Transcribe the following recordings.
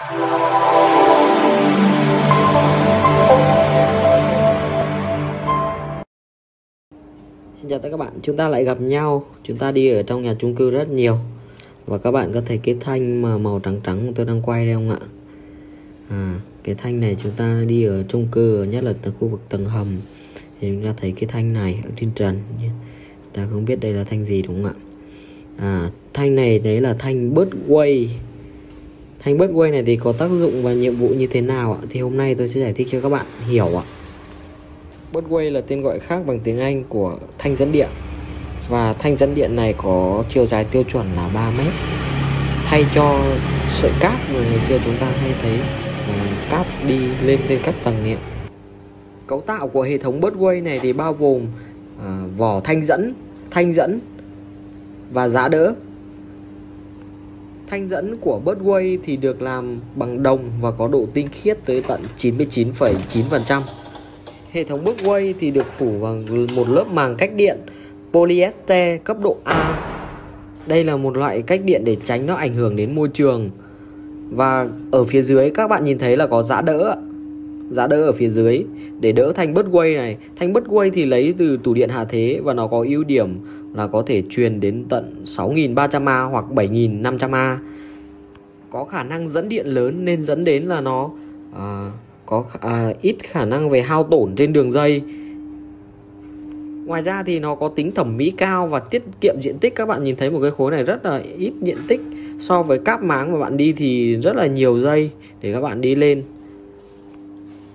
Xin chào tất cả các bạn, chúng ta lại gặp nhau. Chúng ta đi ở trong nhà chung cư rất nhiều. Và các bạn có thấy cái thanh mà màu trắng trắng tôi đang quay đây không ạ? À, Cái thanh này chúng ta đi ở chung cư Nhất là từ khu vực tầng hầm. Thì chúng ta thấy cái thanh này ở trên trần. Ta không biết đây là thanh gì đúng không ạ? À, Thanh này đấy là thanh Birdway. Thanh Birdway này thì có tác dụng và nhiệm vụ như thế nào ạ? Thì hôm nay tôi sẽ giải thích cho các bạn hiểu ạ. Birdway là tên gọi khác bằng tiếng Anh của thanh dẫn điện. Và thanh dẫn điện này có chiều dài tiêu chuẩn là 3 mét. Thay cho sợi cáp mà ngày xưa chúng ta hay thấy ừ, cáp đi lên trên các tầng ấy. cấu tạo của hệ thống Birdway này thì bao gồm uh, vỏ thanh dẫn thanh dẫn và giá đỡ thanh dẫn của Birdway thì được làm bằng đồng và có độ tinh khiết tới tận 99,9% Hệ thống bước quay thì được phủ bằng một lớp màng cách điện polyester cấp độ A. Đây là một loại cách điện để tránh nó ảnh hưởng đến môi trường. Và ở phía dưới các bạn nhìn thấy là có giã đỡ giá đỡ ở phía dưới để đỡ thanh bất quay này. Thanh bất quay thì lấy từ tủ điện hạ thế và nó có ưu điểm là có thể truyền đến tận 6300A hoặc 7500A. Có khả năng dẫn điện lớn nên dẫn đến là nó uh, có à, ít khả năng về hao tổn trên đường dây ngoài ra thì nó có tính thẩm mỹ cao và tiết kiệm diện tích các bạn nhìn thấy một cái khối này rất là ít diện tích so với cáp máng mà bạn đi thì rất là nhiều dây để các bạn đi lên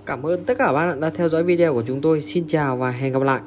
cảm ơn tất cả các bạn đã theo dõi video của chúng tôi. Xin chào và hẹn gặp lại.